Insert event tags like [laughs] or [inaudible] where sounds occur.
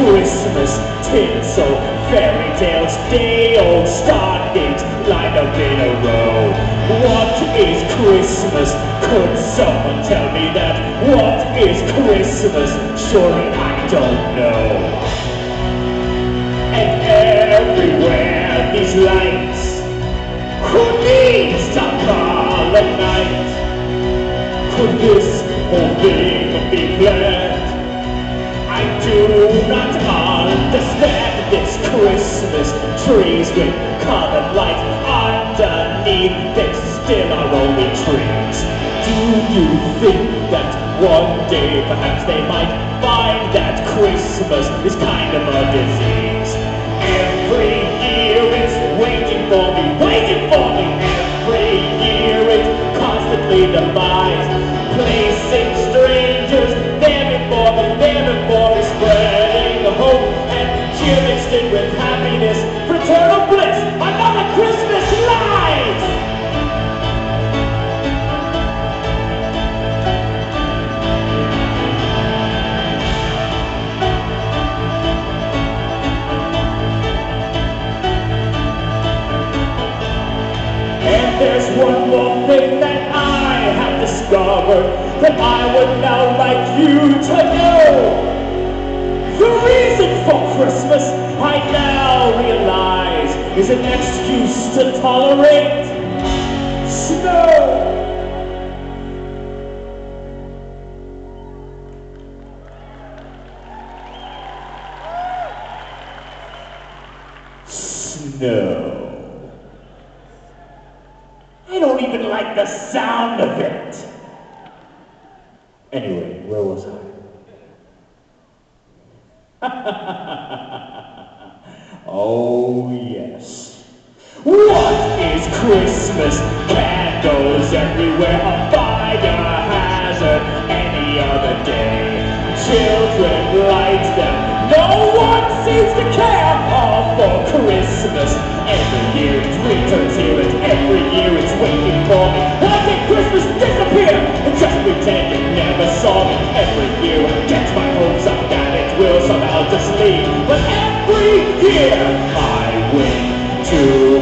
Christmas? Tinsel, fairy tales, day old stargates lined up in a row. What is Christmas? Could someone tell me that? What is Christmas? Surely I don't know. And everywhere these lights, who needs to call at night? Could this whole thing be planned? I do not Christmas trees with colored lights underneath. They still are only trees. Do you think that one day perhaps they might find that Christmas is kind of a disease? Every year it's waiting for me, waiting for me. Every year it constantly divides, placing there's one more thing that I have discovered that I would now like you to know. The reason for Christmas, I now realize, is an excuse to tolerate snow. Snow. I don't even like the sound of it. Anyway, where was I? [laughs] oh, yes. What is Christmas? Candles everywhere, a fire hazard any other day. Children light them, no one seems to care. All for Christmas. Every year it returns here, and every year it's waiting for me. Why Christmas disappear? And just pretend it never saw me. Every year I get my hopes up that it will somehow just leave. But every year I win to